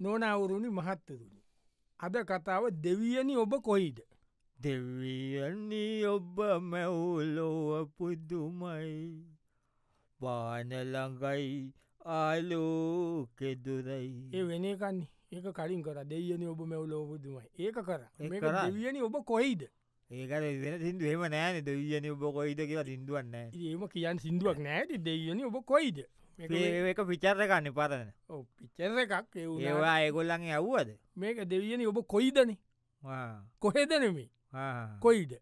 නොනවුරුණි මහත්තරුණි. අද කතාව දෙවියනි ඔබ කොයිද. දෙවියන්නේ ඔබ මැවුලෝව පුදුමයි. පානළඟයි ආලෝකෙදුරයි ඒ වෙනකන්නේ ඒක කලින් කර. දෙයනි ඔබ මැවලෝබුදුමයි ඒක කර. ඒක කරා. දෙවියනි ඔබ කොයිද? ඒකට වෙන සිින්දු හෙම නෑන. දෙවියන ඔබ කොයිද කියලා සිින්දුවන්න ඒම කියන් සිින්දුවක් නෑති දෙයනි ඔබ කොයිද ඒක පිචර්රකන්න පරණ. ඔව් පිච්චර එකක්. ඒවා ඒගොල්ලන් ඇව්වද මේක දෙවියනි ඔබ කොයිදන? කොහෙදනෙමේ කොයිද?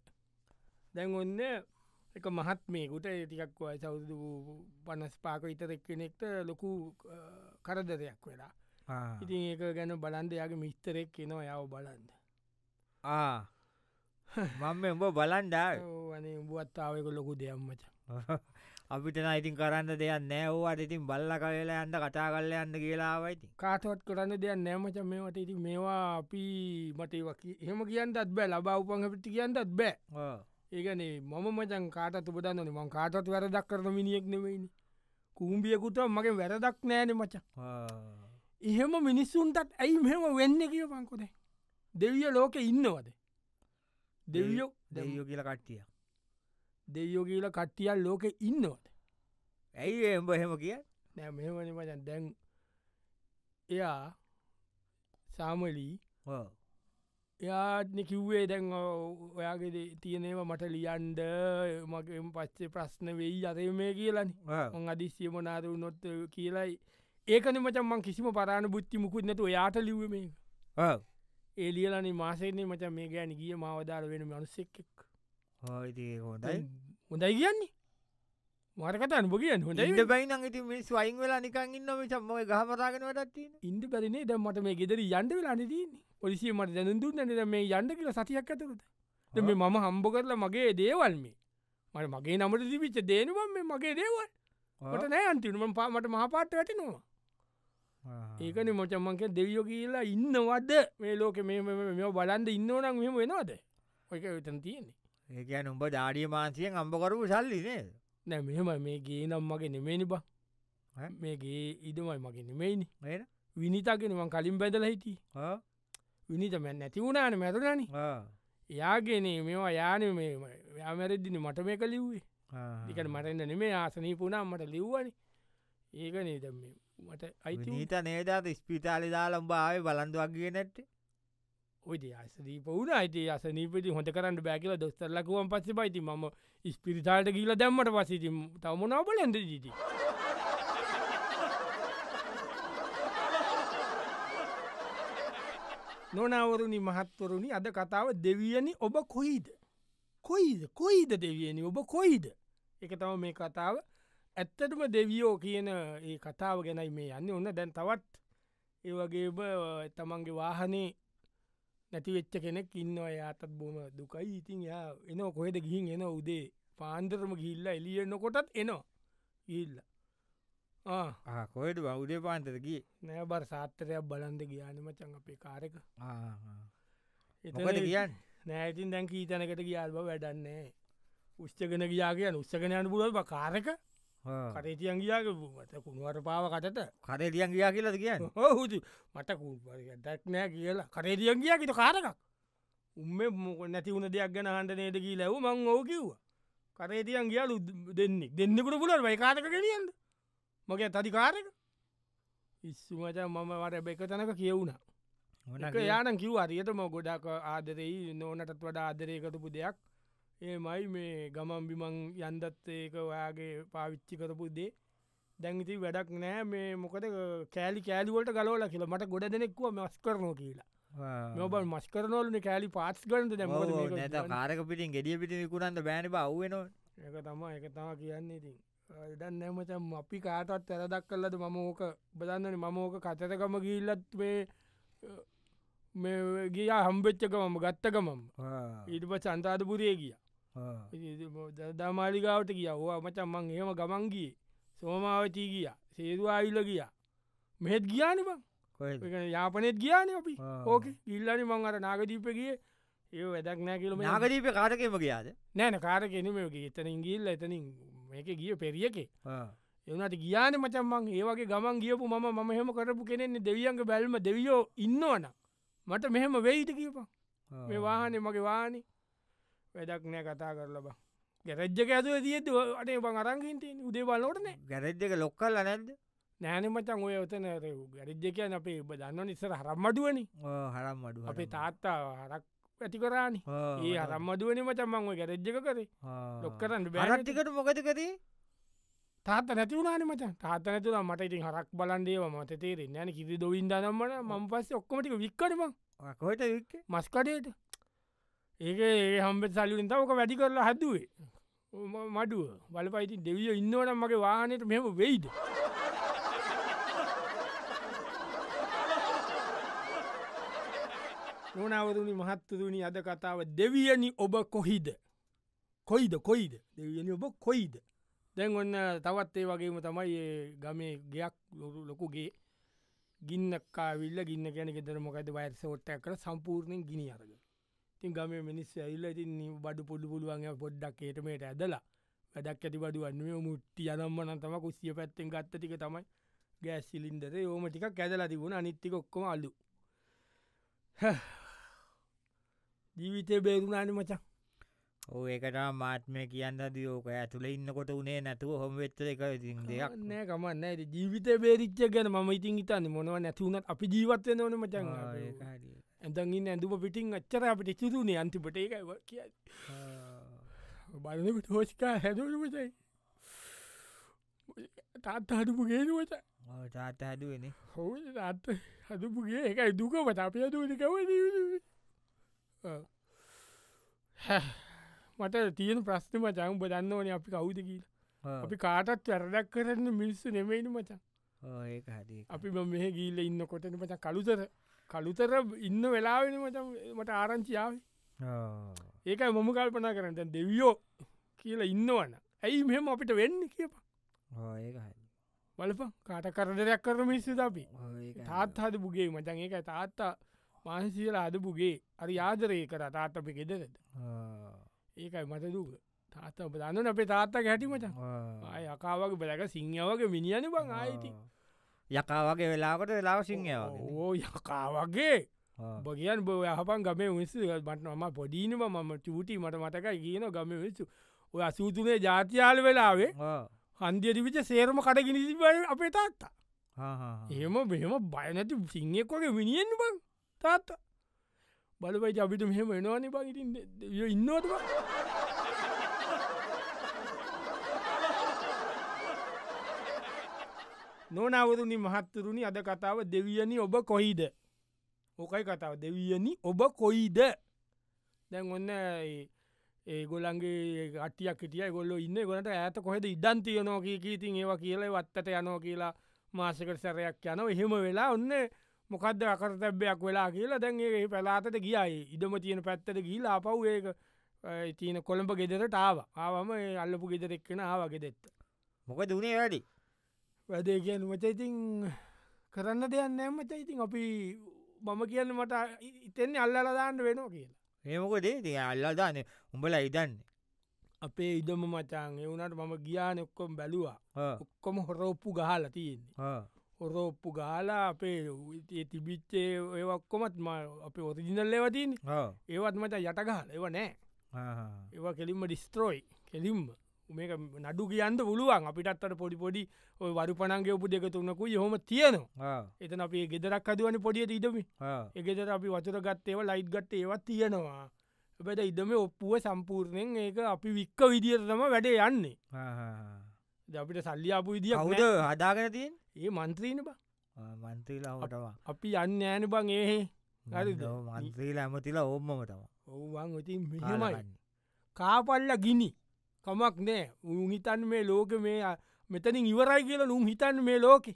දැන් ඔන්න එක මහත් මේකුට ඒටිකක් වයි සෞදු පනස් පාක ඉතරෙක් කෙනෙක්ට ලොකු අ, කරදරයක් වෙලා. ඉතින් ඒක ගැන බලන්දයාගේ මිස්තරෙක් කෙනවා යව බලන්ද මම උඹ බලන්ඩා වනේ උඹුවත්තාවක ලොකු දෙයම්මච අපිට ඉතින් කරන්න දෙයක් නෑවට ඉතින් බල්ල කවෙලා යන්න කටා කල්ල යන්න කියලාවයිති කාටවත් කරන්න දෙයක් නෑමච මේවට ඉති මේවා අපි මට එහෙම කියන්නත් බෑ. ලබා උපන් පිටි කියන්නත් බෑ. ඒගනේ මම මචන් කාටත් උපදන්නන ම කාටත් වැරදක් කරන මිනිියෙක් නෙවෙයිනි. කූම්ියකුට මගේ වැරදක් නෑන මචා. එහෙම මිනිස්සුන්ටත් ඇයි මෙම වෙන්න කිය පංකොද දෙවිය ලෝක ඉන්නවද? දෙවියෝ දෙයෝ කියල කට්ටිය දෙයෝ කියල කට්ටියල් ලෝක ඉන්නවද? ඇයි එම්ඹ හෙම කිය නෑ මෙමනි මචන්. දැන් එයා සාමලී එයාත්න කිව්වේ දැන් ඔයාගේ තියනේව මට ලියන්ඩ මගේ පච්චේ ප්‍රශ්න වෙයි අරය මේ කියලනි. මං අදිස්සියම නාරු නොත් කියලයි. ඒකන මචන්මන් කිසිම පරාණ බුද්ධි මුකුත් නැතු යාට ලිව මේ ඒ ලියලනි මාසේනේ මච මේ ගෑන ගිය මවදාර වෙන මනුස්සෙක් හෝයිති හොඳයි. හොඳයි කියන්නේ? මරකට අනුප කියන්න හොඳ ඉට බයින ඉති මිස් වයින් වෙලා නිකන් ඉන්නම චම්මයි ගහමතාගෙනවටත්තින ඉන්ද පැරනේ ද මට මේ ගෙදර යන්ඩ වෙලා අනිදීන්නේ පොලිසිය මට දැනුදුන් නැද මේ යන්ඩ කියලා සතියක් ඇතුරද මේ මම හම්බ කරලා මගේ දේවල් මේ. මට මගේ නමට තිබිච්ච දේනුවම් මේ මගේ දේවල්. මට නෑ අන්තිනුම පාමට මහපාට වැටනවා. ඒකන මොචම්මන්ක දෙවියෝ කියලා ඉන්නවද? මේ ලෝක මේ මෙ බලන්ද ඉන්නවනම් මෙම වෙනවාද? ඔයක විතන් තියෙන්නේ ඒකන උඹ ඩාඩිය මාන්සියෙන් අම්ඹකරපු සල්ලිනේ නෑ මෙහෙම මේ ගේ නම් මගේ නෙමේනි බා? මේගේ ඉඩමයි මගේ නෙමෙයිනි. නේද? විනිතාගෙනවන් කලින් බැදල හිටී? විනිතම නැති වුණාන ආ. යාගෙන මේවා යාන යාමැරදින මට මේ කලිව්වේ ආ. දිකට මටන්න නෙමේ ආසනී පුුණා මට ලිව්වනි. ඒක නේද මේ මට අයිති නීත නේදත් ස්පිතාලි දාලම්බ ආය බලන්දුවක් කිය නැට්ට ඔයිද අසදී පවුණ අයිති අසනීපති හොඳ කරන්න බැකිල දොස්තරලකුවන් පස්ස පයිති ම ස්පිරිතාල්ට කියල දැම්මට පසිති තවමනාව බලන්ද ජීති නොනවරුණි මහත්වරුණි අද කතාව දෙවියනි ඔබ කොයිද? කොයිද? කොයිද දෙවියනි? ඔබ කොයිද? එක තම මේ කතාව. ඇත්තටම දෙවියෝ කියන ඒ කතාව ගැනයි මේ යන්න. ඔන්න දැන් තවත් ඒවගේ තමන්ගේ වාහනේ නැතිවෙච්ච කෙනෙක් ඉන්න යාතත් බොම දුකයි. ඉතින් යා එන කොහෙද ගිහින්? එන උදේ. පාන්දරම ගිල්ල එලියෙන්න්න කොටත් එනවා ඉල්ල කොයිට බෞදය පාන්තරකි නෑ බර සාත්තරයක් බලන්ද ගියානමචන් අපේ කාරක මොකද කියන්න? නෑතින් දැන් කීතනකට ගියාල්බ වැඩන්නේ උෂ්චගෙන ගියා කියන උත්සගෙන යන පුලල් කාරක කටේතියන් ගියාග මත කුණුවට පාව කටට කරටියන් ගියා කියලද කියන්න හෝහුතු මට කුල්පරක් නෑ කියලා කරේතියන් ගියා කිට කාරකක් උම්ම මොක නැති වුණ දෙයක් ගැන හන්ට නේදකී ලැව මං ඕ කිව්ව කරේතියන් ගියලු දෙන්නෙක් දෙන්නෙකුට පුලට වයි කාරක ගෙනියන්ද මගේ තදි කාරක ඉස්සුමච මම වට බෙක තැනක කියවුණා එක යාන කිව් අරියටම ගොඩක් ආදරෙයි නෝනටත් වඩා ආදරයකටපු දෙයක් ඒමයි මේ ගමන් බිමං යන්දත් ඒක ඔයාගේ පාවිච්චි කරපු දේ. දැංගිති වැඩක් නෑ මේ මොකද කෑලි කෑලිවලට ගලෝල කියල. මට ගොඩ දෙනෙක්ව මස් කරනෝ කියලා. නොබල් මස් කරනවලන කෑලි පාස් කරනද දැ නැත කාරක පිටින් ගෙඩිය පිටි විකුණන්ද බෑන බව්වෙනවා ඒක තම එක තම කියන්නේ ඉතින්. දන්න නැමචම් අපි කාටත් ඇරදක් කල්ලද මම ඕක? බදන්නන මම ඕක කතරකම ගිල්ලත් මේ මේ ගිය හම්බෙච්චක මම ගත්තකමම් ඊට ප චන්තාධපුරේ ගිය දමාලිගාවට කිය ඕ මචන් මං ඒම ගමන්ගේ සෝමාවචී ගිය. සේදවායිල්ල ගිය. මෙහෙත් ගියානිබ යාපනෙත් ගියාන අපි. ඕක. ඉල්ලනි මං අර නාගදීපගේ ඒ වැදක් නෑ කියලම නාගදීප කාරකම ගයාද? නෑන කාර කෙනීමගේ එතනින් ගිල්ල එතනින් මේක ගිය පෙරියකේ. එවනට ගියාන මචම්මන් ඒවගේ ගමන් ගියපු ම ම හෙම කරපු කෙනෙන්නේ දෙවියන්ගේ බැල්ම දෙවියෝ ඉන්නවන මට මෙහෙම වෙයිට කියපා මේ වාහනේ මගේ වානි වැඩක් නෑ කතා කරල බ. ගැරජ්ජක ඇතුව තියද අනේ බං අරංගින්ට උදේ බලෝටනෑ ගැරෙද්දක ලොක්කල්ල නැද්ද? නෑන මචන් ඔය ඔතන ගැරජ්ජ කියන්න අපේ දන්න නිසර හරම්මඩුවනි හරම් මඩු අපේ තාත්තා හරක් ඇති කරානි. ඒ හරම්මදුවනි මචම්මංව ගැරජ්ජක කරේ. ලොක්කරන්න බැරට්ටිකට මොකද කරේ? තාත නැතිවුණන මච. තාත නැතුල මට ඉතින් හරක් බලන්දේව මත තේරෙ ෑන කිසි දොවින් දනම්මන ම පස්ස ඔක්කොමටික වික්කරම කොයිට වික්ක? මස්කඩයට ඒක ඒ හම්බෙත් සල්ලිින් තවක වැඩි කරලා හැදුවේ. මඩුව. බලපයිති දෙවිය ඉන්නවනම් මගේ වානයට මෙම වෙයිද? නොනවරුණි මහත්තතුනි අද කතාව දෙවියනි ඔබ කොහිද? කොයිද කොයිද? දෙවියනි ඔබ කොයිද? දැන් ඔන්න තවත් ඒ වගේම තමයි ඒ ගමේ ගයක් ලොරු ලොකුගේ ගින්නක්කා විල්ල ගින්න ගැන ෙතර මොකද වයස ොට්ටක් කර සම්පූර්ණයෙන් ගිනි අරග තින් ගම මිනිස් ඇල්ල ඉතින් බඩු පොඩු පුළුවන්ගේ පොඩ්ඩක් ඒටමට ඇදලා. වැඩක් ඇති බඩුවන්න මුට්ටි අනම්මන තම කුස්සිය පැත්තෙන් ගත්තටික තමයි ගෑස් සිලින්දර ඕම ටික කැදලා තිබුණ. අනිත්තික ඔක්කොම අල්ලු ජීවිතය බේරුණානි මචා. ඕ ඒකට මාත්මය කියන්න දියෝක ඇතුළ ඉන්නකොට උනේ නැතුව හොම වෙත්ත එක ඉතින් දෙයක්. නෑ කමන්න. ඇ ජීවිත බේරිච්ච ගැන ම ඉතින් ඉතන්න මොනව නැතිවුණත් අපි ජීවත්වය නොන මචන් ඇඳගින් ඇඳුම පිටින් අච්චර අපිට චුරුණේ අන්තිපට ඒක කිය බලනට හෝෂිකා හැදුවමචයි තාත් හඩුපු ගේනුවච තාත හැදුවන. හෝ තාත් හදුපුගේ එකයි දුකමට අප ඇතුවනිකව මට තියෙන ප්‍රශ්නම චං බදන්න ඕන අපි කවුද කියීල. අපි කාටත් වැරදක් කරන්න මිනිස්සු නෙමයිනි මචන් ඒක හරි අපි මෙහ ගීල ඉන්න කොටන මච කළුතර. කළුතර ඉන්න වෙලාවෙන මච මට ආරංචියාව ඒකයි මොම කල්පනා කරන්න. දෙවියෝ කියලා ඉන්නවන්න ඇයි මෙම අපිට වෙන්න කියප ඒක බලප කාට කරදරයක් කර මිස්සු අපි? තාත් හද පුගේ මචන් ඒක තාත්තා මාන්සිීල අදපුගේ අරි ආදරය කර තාත් අපි ගෙදරද ඒකයි මට දුක. තාත්ත ඔබ දන්න අපේ තාත්තා ගැටි මචන් ආය අකාවගේ බලක සිංහවගේ මිනිියන බං ආයිති යකාවගේ වෙලාකට වෙලාව සිංහව ඕ යකාවගේ බගියන් බෝ යහපන් ගම විස්සු මට ම පොඩීනම මම චූටි. මට මතකයි කියන ගම විස්සු ඔය අසූතුනේ ජාතියාල වෙලාවේ හන්දිය විච සේරම කටගිනිසි බය අපේ තාත්තා. එහෙම මෙහෙම බයනැති සිංහෙක් වගේ විනිියෙන් බං තාත්ත බලපයි අපිට මෙහෙම එනවානි බගිටින් ඉන්නවට නොනවරුණි මහත්තරුණි අද කතාව දෙවියනි ඔබ කොයිද? ඕකයි කතාව. දෙවියනි ඔබ කොයිද? දැන් ඔන්න ඒ ගොලන්ගේ අටියක් හිටිය. ගොල්ල ඉන්න ගොලට ඇත කොහෙද ඉඩන් තියනෝ කීතින් ඒවා කියල වත්තට යනෝ කියලා මාසකට සැරයක් යන එහෙම වෙලා ඔන්න මොකක්ද අකරතැබ්බයක් වෙලා කියලා දැන්ගේ පැලාතට ගියයි ඉඩම තියෙන පැත්තට ගීලා අපව් ඒක තියන කොළඹ ගෙදරට ආව. ආවම අල්ලපු ගෙදර එක්කෙන ආවගෙදෙත්ත මොක දුනේ වැඩි? වැඩේ කියන මච ඉතින් කරන්න දෙයන්න ඇමච ඉතින් අපි මම කියන්න මට ඉතෙන්නේ අල්ලලදාන්න වෙනවා කියලා. ඒමකොදේ ති අල්ලදාන උඹල ඉදන්න. අපේ ඉදම මචාන් එවුනට මම ගියාන ඔක්කොම් බැලවා. ඔක්කොම හොරෝප්පු ගහල තියෙන්නේ හොරෝප්පු ගාලා අපේ තිබිච්චේ ඒවක්කොමත් ම අප ඔරිජිනල් ලෙවතින් ඒවත් මච යටගහල ඒව නෑ. ඒවා කෙලින්ම ඩිස්ත්‍රෝයි කෙලින්ම. මේක නඩු කියන්න පුළුවන්. අපිටත්තට පොඩි පොඩි ඔය වරු පනන්ගේ උපු දෙක තුන්නකු යොම තියනවා. එතන අපේ ගෙදරක් අදුවන පොඩියට ඉඩමි. එකෙදර අපි වතුර ගත්තේව ලයිට් ගත්ත ඒවත් තියෙනවා. එබට ඉඩම ඔප්පුුව සම්පූර්ණයෙන් ඒක අපි වික්ක විදිරතම වැඩේ යන්නේ. අපිට සල්ලියාපු විදිිය හුද හදාගෙන තියෙන් ඒ මන්ත්‍රීන බ. මන්ත්‍රීලාහටවා අපි යන්න ෑන බං ඒහෙ මන්ත්‍රීලා ඇමතිලා ඕම්මටම ඔවන් ඉතින් මෙහෙමයි. කාපල්ල ගිනි. කමක් නෑ. උන් හිතන් මේ ලෝක මේ මෙතනින් ඉවරයි කියල නුම් හිතන්න මේ ලෝකෙ.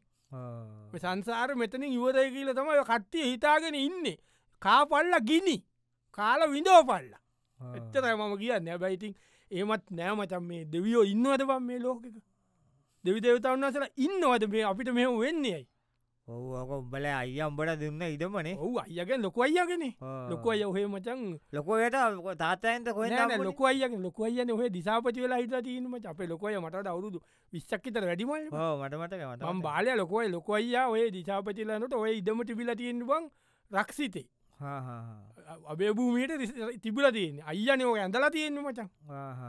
සංසාර මෙතනින් ඉවරයි කියල තමයි කට්ටිය හිතාගෙන ඉන්නේ. කාපල්ල ගිනි. කාල විඳෝ පල්ල එච්චරයි මම කියන්න. ඇබැයිතින් ඒමත් නෑමචන් මේ දෙවියෝ ඉන්නවද බම් මේ ලෝකක දෙවි දෙවතවන්නසල ඉන්නවද මේ අපිට මෙම වෙන්නේයි ඔවක උඹල අයියම්බට දුන්න ඉඩමනේ. ඔහු අයගෙන් ලොක අයගෙන ලොක අය ඔහේ මචන් ලොකයට තාත්තයන්ත කො ලොක අය ලොක අයන ඔහ දිසාපති වෙලා හිට තිීම අපේ ලොකය මට අවුරුදු විශ්චක්කිත වැඩිමල් මට මතක මට ම් බාලය ලොකයි ලොකයියා ඔය දිසාපතිලනට ඔය ඉදම තිබිල තියෙන බං රක්සිතේ අබේ භූමීට තිබල තියන අයනයෝ ඇඳලා තියෙන්න්න මචන්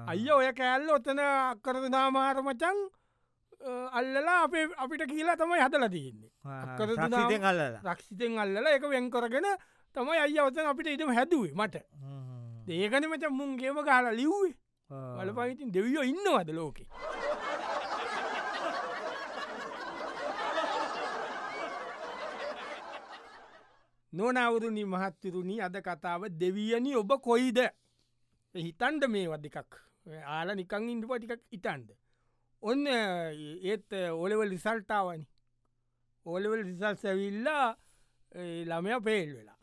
අයිය ඔය කෑල්ල ඔත්තන අක්කරද නාමාර මචන් අල්ලලා අපේ අපිට කියලා තමයි හදල තියෙන්නේ. අල්ල රක්ෂිතෙන් අල්ලල. එක වෙන් කරගෙන තමයි අය ඔතන අපිට ඉටම හැදුවේ මට. ඒකන මච මුන්ගේම කාලා ලිව්වේ. වලපහිතින් දෙවියෝ ඉන්නවද ලෝකෙ? නොනවුරුණි මහත්තරුණි අද කතාව දෙවියනි ඔබ කොයිද? හිතන්ඩ මේ වදකක් ආල නිකං ඉන්ඩ පටිකක් ඉතන්ද ඔන්න ඒත් ඕලෙවල් රිසල්ටාවනි ඕලෙවල් රිසල් සැවිල්ලා ළමය පේල් වෙලා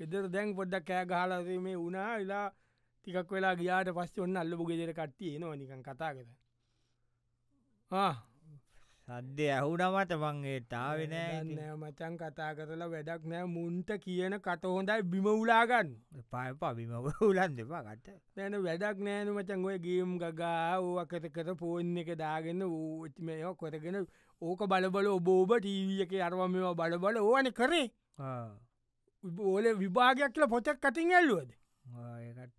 එදර දැන් පොඩ්ඩක් කෑ ගහලසේ මේ වුණා වෙලා ටිකක් වෙලා ගියාට පස්ස ඔන්න අල්ල පුගෙදර කට්ටිය නවා නිකන් කතා කර සද්‍ය ඇහුනමට මංගේ තාවෙනෑ නෑ මචන් කතා කරලා වැඩක් නෑ. මුන්ට කියන කට හොඳයි බිම උලාගන්න පය පබිම උලන් දෙපා කට. දැන වැඩක් නෑන මචන් ඔය ගේම් ගගා ඕකට කර පෝන් එක දාගන්න ඌත්මයෝ කොරගෙන ඕක බලබල ඔබෝබ ටීවිය එක අරවම මේවා බලබල ඕන කරේ. ඕල විභාගයක් කියල පොචක් කටින් ඇල්ලුවද?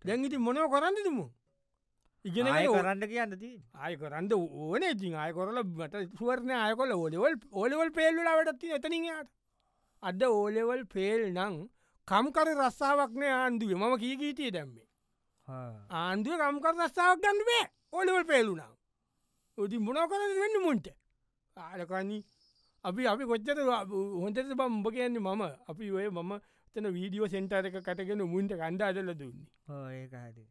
දැන්ගිති මොනව කරන්නදමු ඉගෙන කරන්න කියන්න ති ආය කරන්න ඕන ඉතින් ආය කොරල මට සුවරණය අයකොල ඕලෙවල් ඕලෙවල් පේල්ලුලා වැඩත්ති එතනියට අද ඕලෙවල් පේල් නං කම්කර රස්සාාවක්නය ආන්දුව මම කීකීතිය දැම්මේ ආන්දුව කම්කර රස්සාාවක් ගන්නවේ ඕලෙවල් පේලුනාව උති මොනව කරන්න වෙන්න මුන්ට? ආලකන්නේ අපි අපි කොච්චර හොන්තට බම්ඹ කියන්නේ මම. අපි ඔය මම තන වීඩියෝ සෙන්ටර් එක කටගෙන මුන්ට කණ්ඩ අදල දුන්නේ.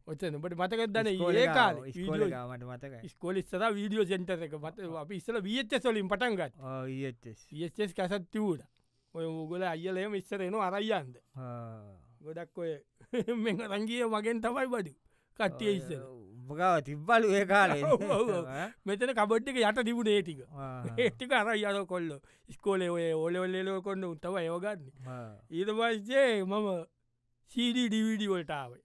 ඔච්චනට මතක දන මතක ස්කොල ස්තර වීඩියෝ සෙන්ටර එක මත අපි ඉස්සල වියච්ච සොලින් පටන්ගත් ස් කැසත්තිවූට ඔය මුගල අයලයම ඉස්සරෙන අරයියන්ද? ගොඩක් ඔය මෙ රංගිය මගෙන් තමයි බඩු. කට්ටිය ඉස්සර උපකාව තිබ්බලු ඒ කාලේ? මෙතන කබට්ටික යට තිබුණ ඒටික ඒටික අර යන කොල්ල ස්කෝලේ ඔය ඕලෙවල්ලලෝ කොන්න උත්තව යෝගන්න ඊට පස්සේ මම සීඩඩවිඩිවලටාවේ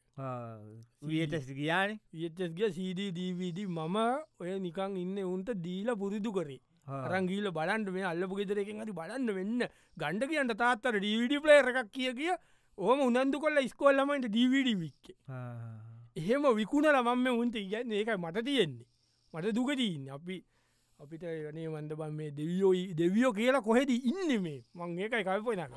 වියටස් ගියාන? වියටස්ගේ සීඩඩවිඩ මම ඔය නිකං ඉන්න උන්ට දීල පුරුදු කරේ. රංගීල බලන්ට මේ අල්ලපු ගෙදරකින් හරි බලන්න වෙන්න. ගණ්ඩ කියන්ට තාත්තර ඩවිඩි ප්ලේ එකක් කිය කිය. ඕම උනන්දු කොල්ල ස්කෝල්ලමට ඩවිඩ වික්ක එහෙම විකුණල මම උන්ට ඉගන්න ඒකයි මට තියෙන්නේ. මට දුකටීන්න අපි අපිට ගනේ වන්ද බන් මේ දෙවියෝයි දෙවියෝ කියලා කොහෙද ඉන්න මේ? මං ඒකයි කල්පනක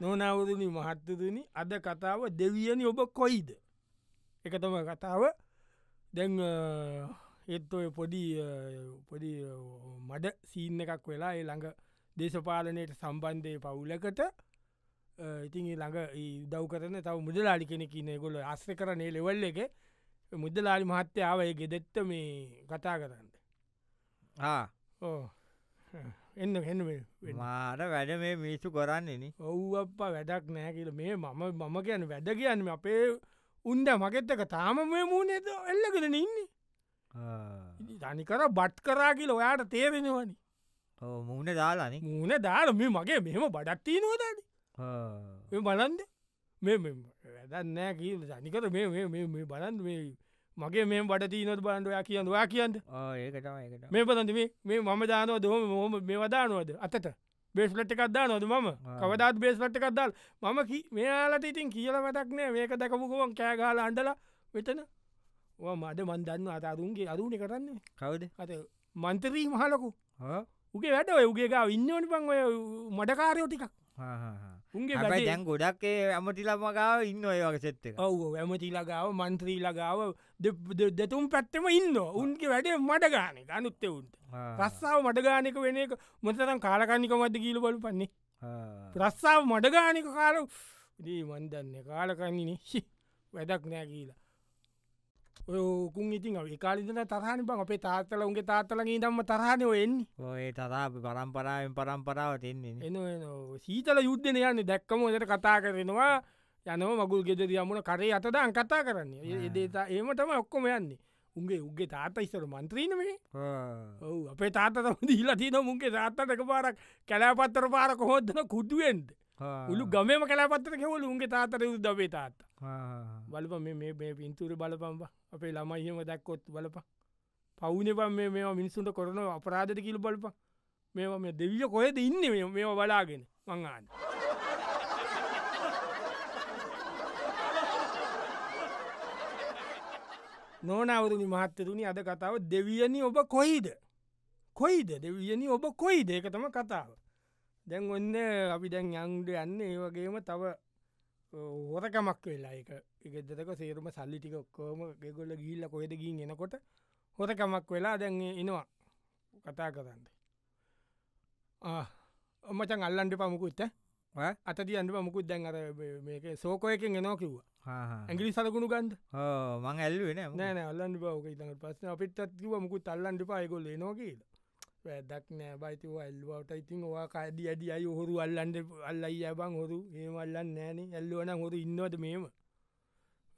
නොනවරණි මහත්තතුනි අද කතාව දෙවියනි ඔබ කොයිද? එක තම කතාව. දැන් එත් ඔය පොඩි පොඩි මඩ සීන්න එකක් වෙලා ඒ ළඟ දේශපාලනයට සම්බන්ධය පවුලකට ඉතින් ළඟ දව් කරන තව මුදලාලි කෙනෙ කියන ගොල අස්ස කරනේ ලෙවල්ල එක මුදලාලි මහත්‍යාවය ගෙදෙත්ත මේ කතා කරන්න. ඕ. එන්න හෙන්න මාට වැඩ මේ මිනිස්සු කරන්නේන ඔව් අපා වැඩක් නෑ කියල. මේ මම මම කියන වැඩ කියන්න අපේ උන්ද මගෙත්තක තාම මේ මූුණේද එල්ලගෙන ඉන්නේ. තනිකර බට් කරා කියල ඔයාට තේරෙනවනි මුහුණ දාලාන මූුණ දාල මේ මගේ මෙහෙම බඩත්තිී නොදට බලන්ද මේ වැදන්නෑ කිය ජනිකර මේ බලන්ද මේ මගේ මේ බඩති නොත් බලන්ඩයා කියන්න වා කියන්න. ඒකට මේ පතන්ද මේ මම දානව දොම හොම මේ වදානුවද? අතට. බේස්ලට් එකක්දා නොද මම? කවදත් බේස්ලට් එකක්දල් මම මේයාලට ඉතින් කියල වැටක් නෑ. මේක දැකපුකුවන් කෑගාල අන්ඩල වෙතන මට මන්දන්න අත අරුන්ගේ අරුණි කරන්නේ කවද? අත මන්තරී මහලකු උගේ වැඩ ඔය උගේගා ඉන්නවනි පං ඔය මඩකාරයෝ ටිකක්. උන්ගේ හැබයි දැන් ගොඩක්ේ ඇමතිලමගාව ඉන්න ඔය වගේ සෙත්ත ඔව ඇමති ලගාව මන්ත්‍රී ලගාව දෙතුම් පැත්තම ඉන්න උන්ගේ වැඩේ මට ගාන අනුත්තේ උන්ට. රස්සාාව මටගානක වෙන එක මොතරම් කාලකන්නික මද කියීල බලු පන්නේ. ප්‍රස්සාාව මඩගානික කාල දී මන්දන්න කාලකන්නේන. වැඩක් නෑ කියලා ඔයකුන් ඉතින් කාලිතන තරහන බං. අපේ තාත්තල උන්ගේ තාත්තලගේ දම්ම තරහනය එන්නේ. ඔය තරා පරම්පරාවෙන් පරම්පරාව තින්නේ එන සීතල යුද්ධන යන්න. දැක්කම ට කතා කරනවා. යනව මගුල් ගෙදර යමුණ කරේ අතදාන් කතා කරන්නේ. ඒදේතා ඒමටම ඔක්කොම යන්නේ. උන්ගේ උගේ තාත ඉස්සර මන්ත්‍රීන මේ. ආ. ඔව අපේ තාතම දීලා තින මුන්ගේ තාත්තටක පාරක් කැලෑපත්තර පාර කොහොදන කුඩුවෙන්ද. ආ. උළු ගමම කලාපත්තර කෙවල උන්ගේ තාතර යුද දබේ තාත්ත. බලප මේ පින්තුර බලපම්බ අපේ ළමයිහෙම දැක්කොත් බලප පවුනපම් මේ මිනිස්සුන්ට කොරන අපරාධට කිල බලප මේවා මේ දෙවිය කොහෙද ඉන්න මේ බලාගෙන මංආන්න නොනවරුණි මහත්තතුනි අද කතාව දෙවියනි ඔබ කොයිද කොයිද දෙවියනි ඔබ කොයි දේකතම කතාව දැන් ඔන්න අපි දැන් යංඩ යන්න ඒ වගේම තව හොරකමක් වෙලා එක එකදක සේරුම සල්ලි ටික ඔක්කෝම ගෙගොල්ල ගිල්ල කොහෙද ගින් එනකොට හොරකමක් වෙලා දැන් එනවා කතා කරන්න. ඔමචන් අල්ලන්ට පමුකුත්ත? අතති අන්ඩ පමුකුත් දැන් අර මේක සෝකෝයකෙන් එනවා කිව්ව. ඇගිලි සලකුණු ගන්ද මං ඇල්ලුවෙන නෑන අල්ලන්ඩ පවක ඉතඟ පස්න අපිත් අත්කිව මුකුත් අල්ලන්ඩ පායකොල්ල නෝ කියල වැදක් නෑ. බයිතිව ඇල්ලුවට ඉතින් වා කාද අඩි අයි හොරු අල්ලන්ඩ අල්ලයි යබං හොරු ඒමල්ලන්න නෑන ඇල්ලුවන හොරු ඉන්නවද මේම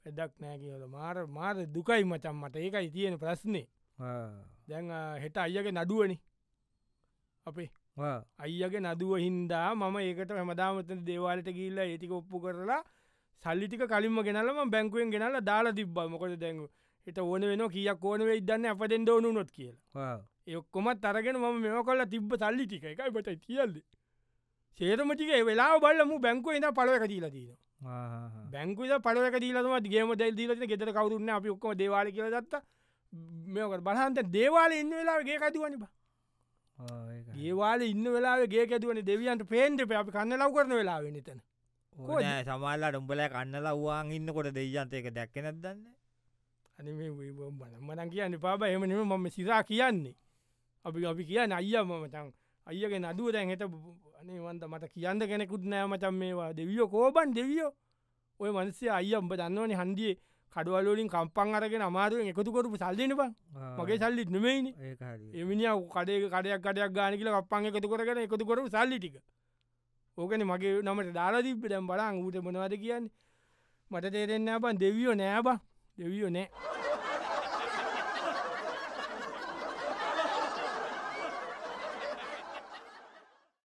වැදක් නෑ කියල මාර මාර දුකයි මචම් මට. ඒකයි තියෙන ප්‍රශ්නේ. දැන් හෙට අයගේ නඩුවනි. අපේ අයියගේ නදුව හින්දා මම ඒකට හැමදාමත දේවාලට ගිල්ල ඒටික ඔප්පු කරලා සල්ලිටික කලින්ම ගෙනලම බැංකුවෙන් ගෙනල්ල දාලා තිබ්බ. මොකට දැන්ගු එට ඕන වෙන කියක් ඕන වෙයි දන්න අප දෙෙන් ඕනු නොත් කියලා. එක්කොමත් අරගෙන මම මෙම කොල්ල තිබ්බ සල්ලි ටික එකයි පට කියල්ද සේරමටික වෙලා බලම බැංකුව ඉද පලවක දීලා තින බැංකුද පලවක දීලම ගේම දැල් දීලට ගෙතර කවරුන්න අපි ඔක්කොම දේවාල කියල දත්ත මේකට බලහන්ත දේවාල ඉන්න වෙලා ගේ කතිවනිබ ඒවාල ඉන්න වෙලා ගේ ඇතිවන දෙවියන්ට පේන්ට අපි කන්න ලව කරන වෙලා වෙනතන නෑ සමල්ලා ඩුම්බල කන්නලා වාන් ඉන්නකොට දෙයන්තයක දැක්ක නැදන්න අනි මනන් කියන්න පාබ එමනම මම සිරා කියන්නේ අපි අපි කියන්න අයිය මමතන් අයගේ නදුව දැන් හට අනේවන්ත මට කියන්න කෙනෙකුත් නෑමචන් මේවා දෙවියෝ කෝබන් දෙවියෝ ඔය මනසේ අයිය උඹ දන්නවන හන්දිය කඩවලින් කම්පන් අරගෙන අමාරුවෙන් එකතුකොරපු සල්දන බං මගේ සල්ලිත් නෙමයිනි එමිනිිය කඩේ කඩයක් කඩයක් ගාන කියල අපන් එකතු කරගෙන එකතු කරු සල්ලි ටික ඕකන මගේ නමට දාලාදිීප දැම් බලන් ඌට මොනවද කියන්නේ මට තේරෙන්න බන් දෙවියෝ නෑබ で言うよね。